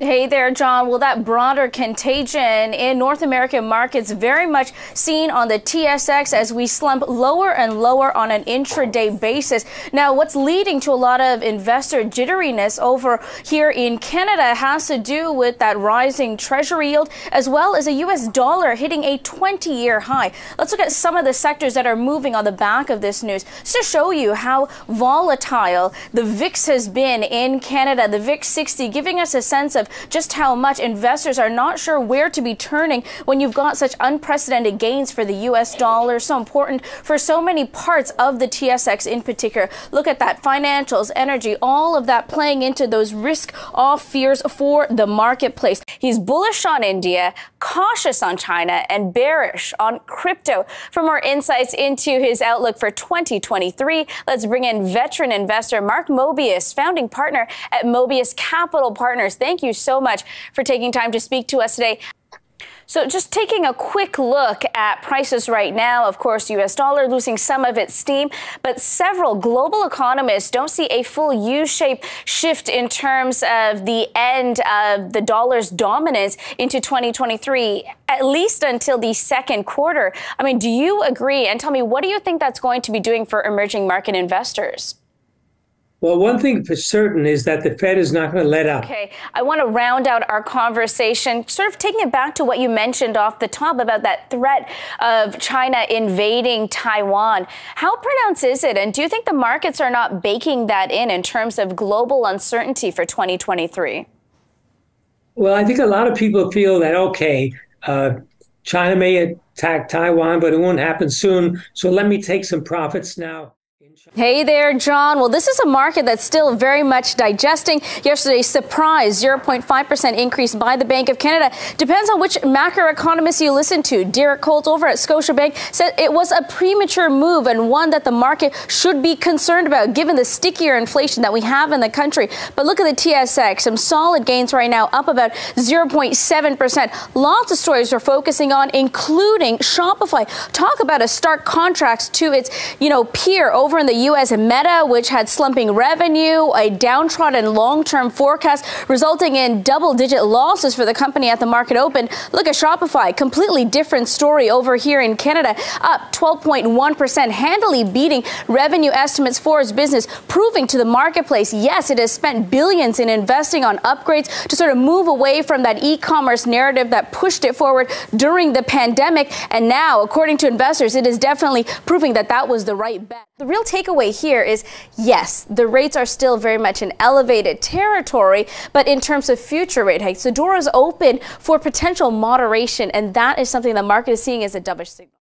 Hey there, John. Well, that broader contagion in North American markets very much seen on the TSX as we slump lower and lower on an intraday basis. Now, what's leading to a lot of investor jitteriness over here in Canada has to do with that rising treasury yield as well as a U.S. dollar hitting a 20 year high. Let's look at some of the sectors that are moving on the back of this news just to show you how volatile the VIX has been in Canada. The VIX 60 giving us a sense of just how much investors are not sure where to be turning when you've got such unprecedented gains for the US dollar. So important for so many parts of the TSX in particular. Look at that financials, energy, all of that playing into those risk off fears for the marketplace. He's bullish on India, cautious on China, and bearish on crypto. For more insights into his outlook for 2023, let's bring in veteran investor Mark Mobius, founding partner at Mobius Capital Partners. Thank you so much for taking time to speak to us today. So just taking a quick look at prices right now, of course, US dollar losing some of its steam, but several global economists don't see a full U-shaped shift in terms of the end of the dollar's dominance into 2023, at least until the second quarter. I mean, do you agree? And tell me, what do you think that's going to be doing for emerging market investors? Well, one thing for certain is that the Fed is not going to let up. Okay, I want to round out our conversation, sort of taking it back to what you mentioned off the top about that threat of China invading Taiwan. How pronounced is it? And do you think the markets are not baking that in in terms of global uncertainty for 2023? Well, I think a lot of people feel that, okay, uh, China may attack Taiwan, but it won't happen soon. So let me take some profits now. Hey there, John. Well, this is a market that's still very much digesting. Yesterday's surprise 0.5% increase by the Bank of Canada depends on which macroeconomist you listen to. Derek Holt over at Scotiabank said it was a premature move and one that the market should be concerned about given the stickier inflation that we have in the country. But look at the TSX, some solid gains right now, up about 0.7%. Lots of stories we're focusing on, including Shopify. Talk about a stark contrast to its, you know, peer over in the U.S. Meta, which had slumping revenue, a downtrodden long-term forecast, resulting in double-digit losses for the company at the market open. Look at Shopify, completely different story over here in Canada, up 12.1%, handily beating revenue estimates for its business, proving to the marketplace, yes, it has spent billions in investing on upgrades to sort of move away from that e-commerce narrative that pushed it forward during the pandemic. And now, according to investors, it is definitely proving that that was the right bet. The real takeaway here is yes, the rates are still very much in elevated territory, but in terms of future rate hikes, the door is open for potential moderation, and that is something the market is seeing as a dovish signal.